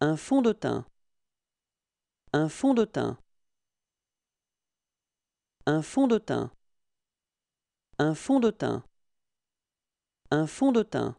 Un fond de teint. Un fond de teint. Un fond de teint. Un fond de teint. Un fond de teint.